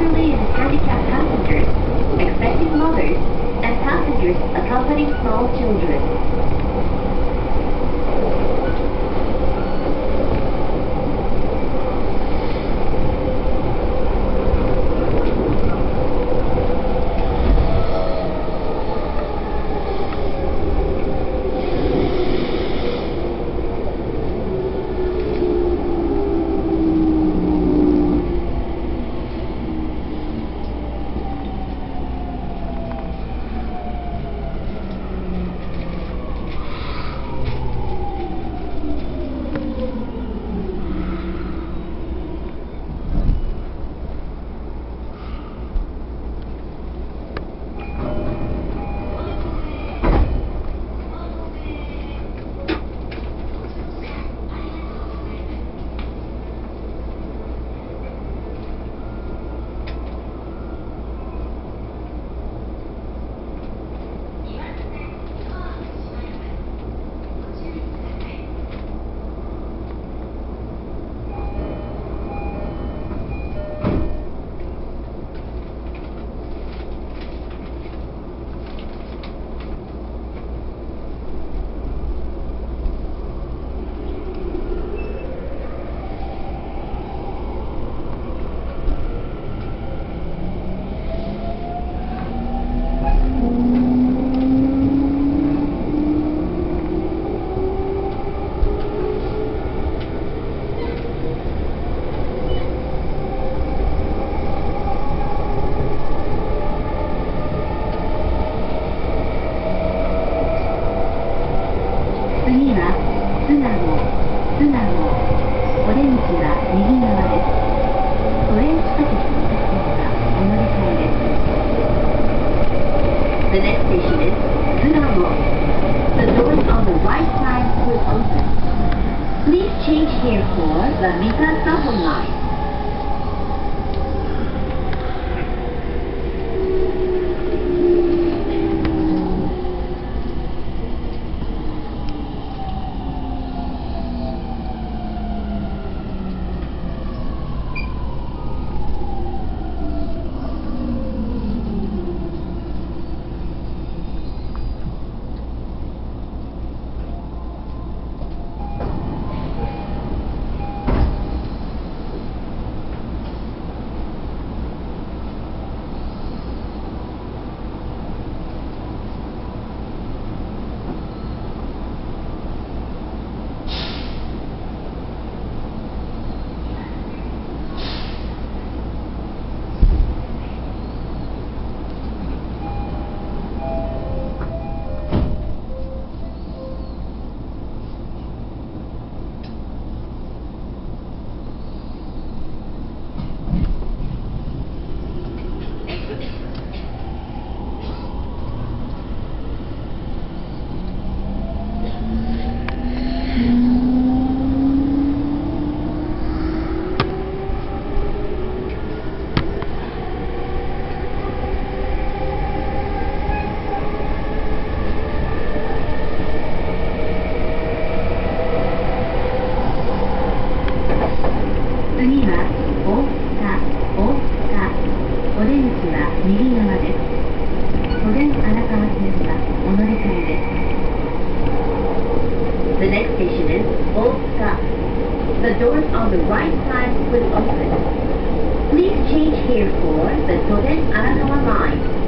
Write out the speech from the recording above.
elderly and handicapped passengers, expecting mothers, and passengers accompanying small children. here for the Mikasa Line. The doors on the right side will open. Please change here for the Toden Arakawa line.